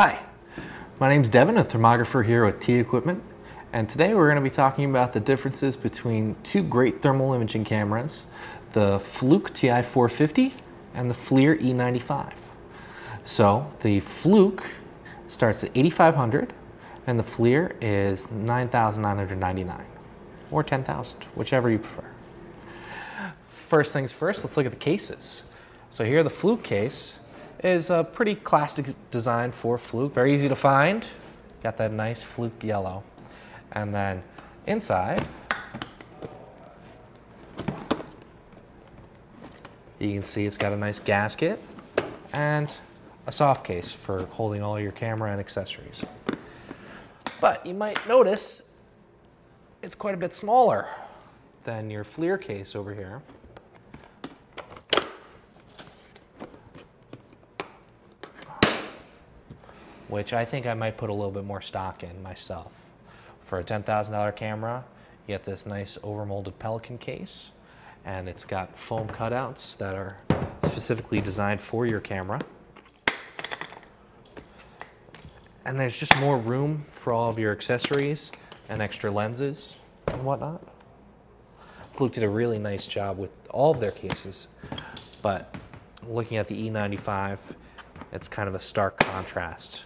Hi, my name is Devin, a thermographer here with TEquipment, and today we're going to be talking about the differences between two great thermal imaging cameras, the Fluke TI450 and the FLIR E95. So the Fluke starts at 8500 and the FLIR is 9999 or 10000 whichever you prefer. First things first, let's look at the cases. So here the Fluke case is a pretty classic design for Fluke, very easy to find. Got that nice Fluke yellow. And then inside, you can see it's got a nice gasket and a soft case for holding all your camera and accessories. But you might notice it's quite a bit smaller than your FLIR case over here. Which I think I might put a little bit more stock in myself. For a $10,000 camera, you get this nice overmolded Pelican case, and it's got foam cutouts that are specifically designed for your camera. And there's just more room for all of your accessories and extra lenses and whatnot. Fluke did a really nice job with all of their cases, but looking at the E95, it's kind of a stark contrast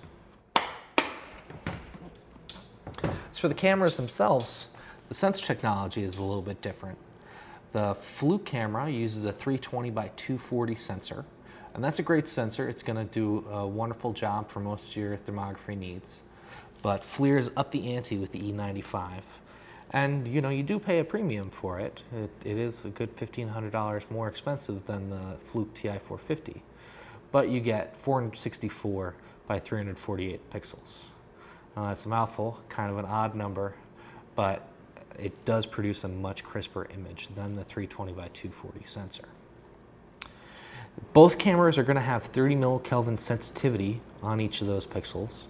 for the cameras themselves, the sensor technology is a little bit different. The Fluke camera uses a 320 by 240 sensor, and that's a great sensor. It's going to do a wonderful job for most of your thermography needs. But FLIR is up the ante with the E95. And you know, you do pay a premium for it. It, it is a good $1,500 more expensive than the Fluke TI450. But you get 464 by 348 pixels. Uh, it's a mouthful, kind of an odd number, but it does produce a much crisper image than the 320 by 240 sensor. Both cameras are going to have 30 millikelvin sensitivity on each of those pixels.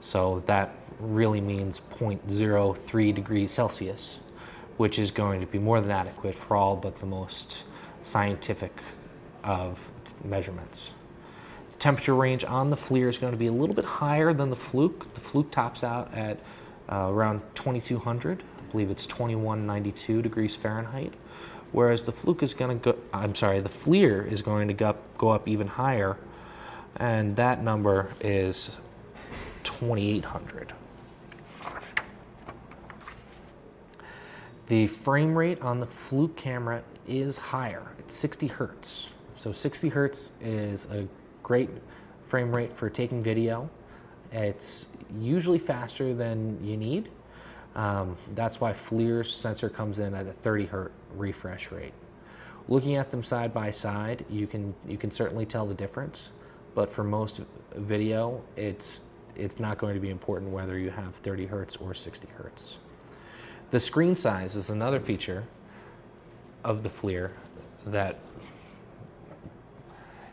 So that really means 0.03 degrees Celsius, which is going to be more than adequate for all but the most scientific of measurements temperature range on the FLIR is going to be a little bit higher than the Fluke. The Fluke tops out at uh, around 2200. I believe it's 2192 degrees Fahrenheit. Whereas the Fluke is going to go, I'm sorry, the FLIR is going to go up, go up even higher. And that number is 2800. The frame rate on the Fluke camera is higher. It's 60 hertz. So 60 hertz is a great frame rate for taking video. It's usually faster than you need. Um, that's why FLIR's sensor comes in at a 30 hertz refresh rate. Looking at them side by side, you can you can certainly tell the difference, but for most video, it's it's not going to be important whether you have 30 hertz or 60 hertz. The screen size is another feature of the FLIR that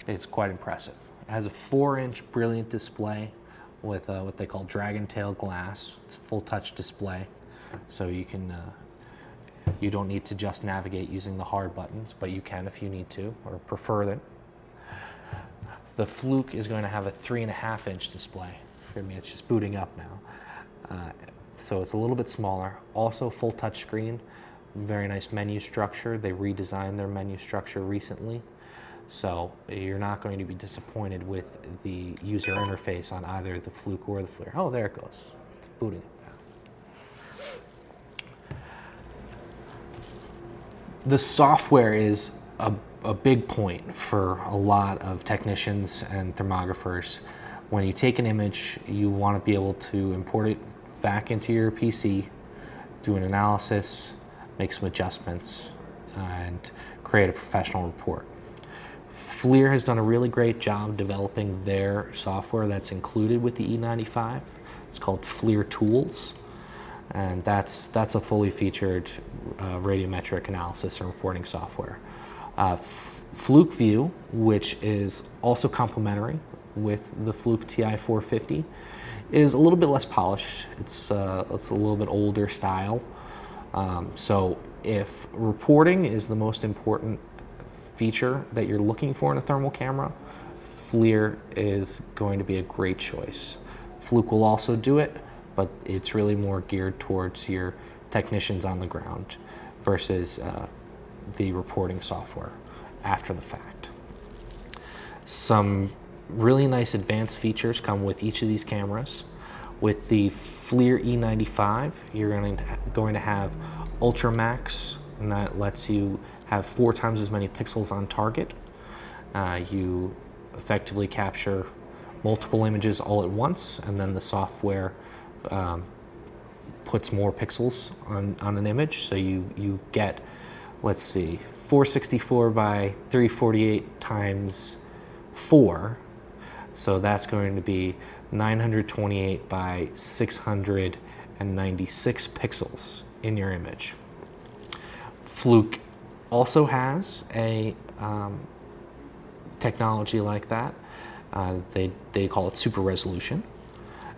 is quite impressive. It has a four inch brilliant display with uh, what they call Dragontrail glass. It's a full touch display. So you can, uh, you don't need to just navigate using the hard buttons, but you can if you need to or prefer them. The Fluke is going to have a three and a half inch display. For me, it's just booting up now. Uh, so it's a little bit smaller. Also full touch screen, very nice menu structure. They redesigned their menu structure recently. So you're not going to be disappointed with the user interface on either the Fluke or the FLIR. Oh, there it goes. It's booting. The software is a, a big point for a lot of technicians and thermographers. When you take an image, you want to be able to import it back into your PC, do an analysis, make some adjustments, and create a professional report. FLIR has done a really great job developing their software that's included with the E95. It's called FLIR Tools, and that's that's a fully featured uh, radiometric analysis and reporting software. Uh, Fluke View, which is also complementary with the Fluke TI450, is a little bit less polished. It's uh, it's a little bit older style. Um, so if reporting is the most important feature that you're looking for in a thermal camera, FLIR is going to be a great choice. Fluke will also do it, but it's really more geared towards your technicians on the ground versus uh, the reporting software after the fact. Some really nice advanced features come with each of these cameras. With the FLIR E95, you're going to, going to have UltraMax, and that lets you have four times as many pixels on target. Uh, you effectively capture multiple images all at once, and then the software um, puts more pixels on, on an image. So you, you get, let's see, 464 by 348 times 4. So that's going to be 928 by 696 pixels in your image. Fluke also has a um, technology like that. Uh, they, they call it super resolution.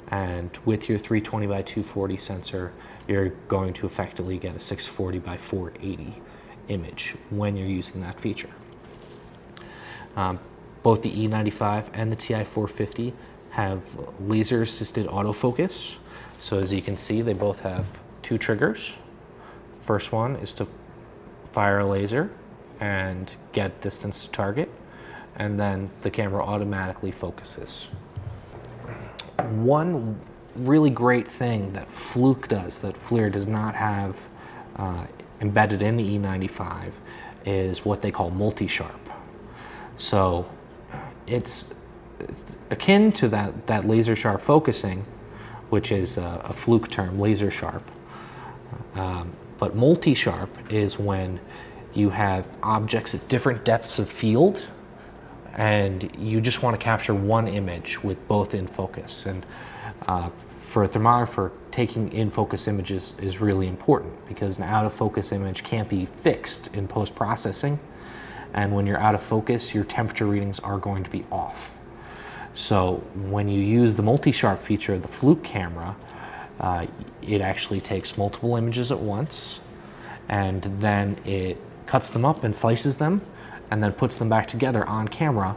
And with your 320 by 240 sensor, you're going to effectively get a 640 by 480 image when you're using that feature. Um, both the E95 and the TI450 have laser assisted autofocus. So as you can see, they both have two triggers. First one is to fire a laser and get distance to target, and then the camera automatically focuses. One really great thing that Fluke does that FLIR does not have uh, embedded in the E95 is what they call multi-sharp. So it's, it's, akin to that, that laser sharp focusing, which is a, a Fluke term, laser sharp. Um, but multi-sharp is when you have objects at different depths of field and you just want to capture one image with both in focus. And uh, for a thermographer, taking in focus images is really important because an out of focus image can't be fixed in post processing. And when you're out of focus, your temperature readings are going to be off. So when you use the multi-sharp feature of the Fluke camera, uh, it actually takes multiple images at once and then it cuts them up and slices them and then puts them back together on camera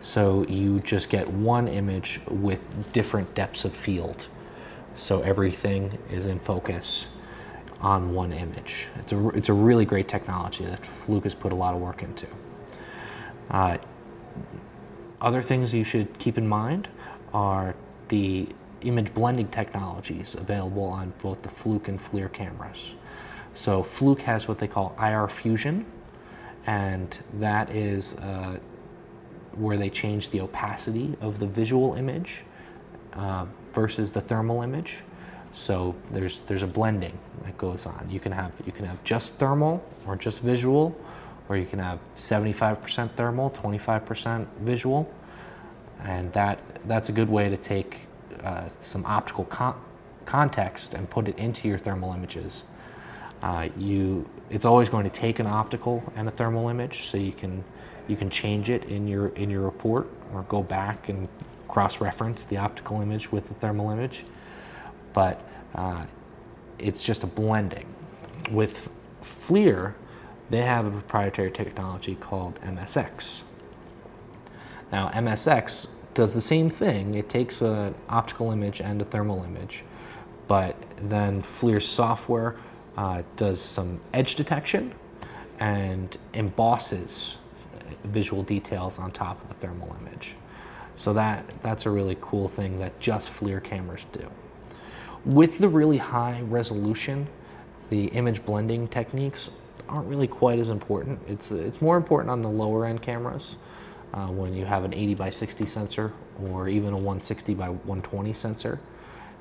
so you just get one image with different depths of field. So everything is in focus on one image. It's a, it's a really great technology that Fluke has put a lot of work into. Uh, other things you should keep in mind are the image blending technologies available on both the Fluke and FLIR cameras. So Fluke has what they call IR Fusion, and that is uh, where they change the opacity of the visual image uh, versus the thermal image. So there's there's a blending that goes on. You can have you can have just thermal or just visual, or you can have 75% thermal, 25% visual, and that that's a good way to take uh, some optical con- context and put it into your thermal images. Uh, you, it's always going to take an optical and a thermal image, so you can you can change it in your in your report or go back and cross-reference the optical image with the thermal image. But uh, it's just a blending. With FLIR, they have a proprietary technology called MSX. Now, MSX does the same thing. It takes an optical image and a thermal image, but then FLIR's software uh, does some edge detection and embosses visual details on top of the thermal image. So that, that's a really cool thing that just FLIR cameras do. With the really high resolution, the image blending techniques aren't really quite as important. It's, it's more important on the lower end cameras uh, when you have an 80 by 60 sensor or even a 160 by 120 sensor.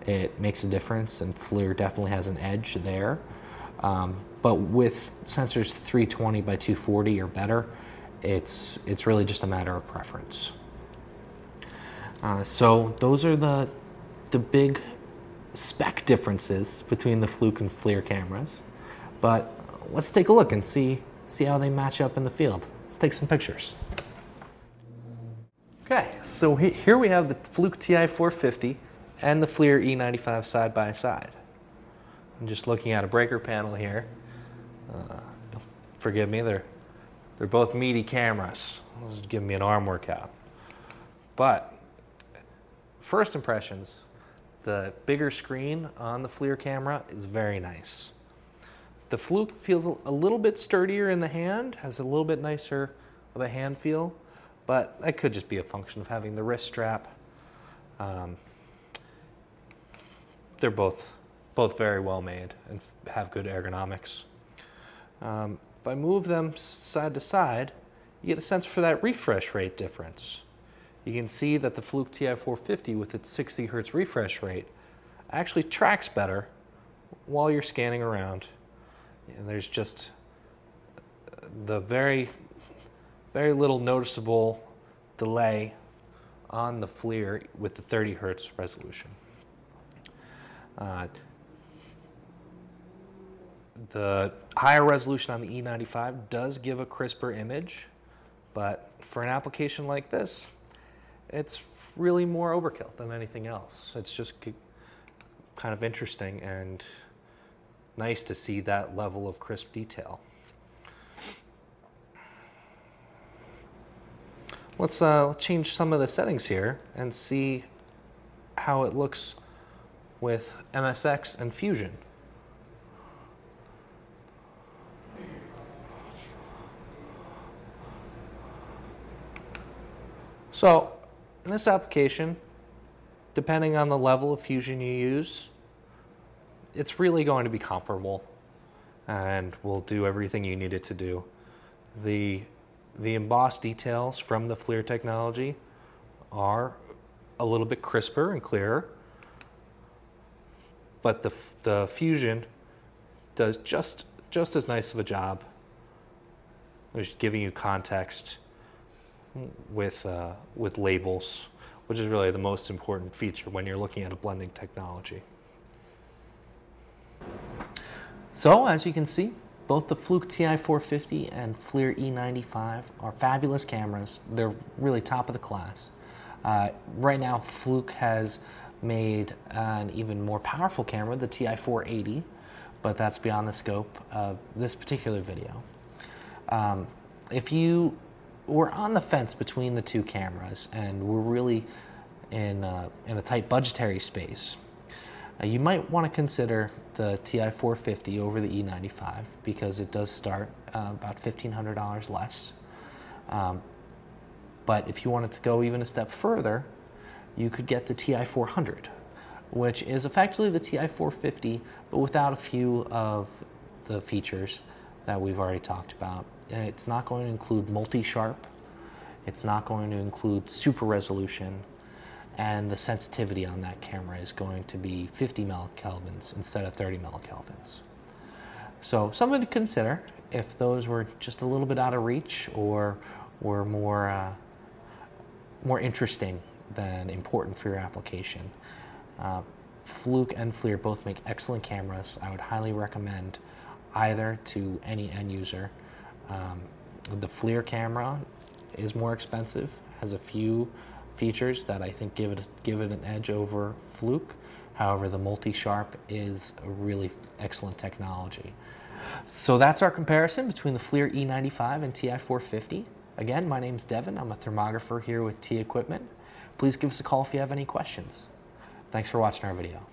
It makes a difference, and FLIR definitely has an edge there. Um, but with sensors 320 by 240 or better, it's it's really just a matter of preference. Uh, so those are the the big spec differences between the Fluke and FLIR cameras. But let's take a look and see see how they match up in the field. Let's take some pictures. So here we have the Fluke TI450 and the FLIR E95 side by side. I'm just looking at a breaker panel here. Uh, forgive me, they're, they're both meaty cameras. This is giving me an arm workout. But first impressions, The bigger screen on the FLIR camera is very nice. The Fluke feels a little bit sturdier in the hand, has a little bit nicer of a hand feel, but that could just be a function of having the wrist strap. Um, they're both both very well made and have good ergonomics. Um, if I move them side to side, you get a sense for that refresh rate difference. You can see that the Fluke TI-450 with its 60 hertz refresh rate actually tracks better while you're scanning around. And there's just the very, very little noticeable delay on the FLIR with the 30 hertz resolution. Uh, the higher resolution on the E95 does give a crisper image, but for an application like this, it's really more overkill than anything else. It's just kind of interesting and nice to see that level of crisp detail. Let's uh, change some of the settings here and see how it looks with MSX and Fusion. So in this application, depending on the level of fusion you use, it's really going to be comparable and will do everything you need it to do. The, the embossed details from the FLIR technology are a little bit crisper and clearer, but the, the Fusion does just, just as nice of a job, just giving you context with, uh, with labels, which is really the most important feature when you're looking at a blending technology. So, as you can see, both the Fluke TI-450 and FLIR E95 are fabulous cameras. They're really top of the class. Uh, right now, Fluke has made an even more powerful camera, the TI-480, but that's beyond the scope of this particular video. Um, if you we're on the fence between the two cameras, and we're really in uh, in a tight budgetary space. Uh, you might want to consider the TI-450 over the E95 because it does start uh, about $1,500 less. Um, but if you wanted to go even a step further, you could get the TI-400, which is effectively the TI-450, but without a few of the features that we've already talked about. It's not going to include multi-sharp. It's not going to include super resolution. And the sensitivity on that camera is going to be 50 millikelvins instead of 30 millikelvins. So something to consider if those were just a little bit out of reach or were more, uh, more interesting than important for your application. Uh, Fluke and FLIR both make excellent cameras. I would highly recommend either to any end user. Um, the FLIR camera is more expensive, has a few features that I think give it give it an edge over Fluke. However, the multi-sharp is a really excellent technology. So that's our comparison between the FLIR E95 and TI-450. Again, my name's Devin. I'm a thermographer here with TEquipment. Please give us a call if you have any questions. Thanks for watching our video.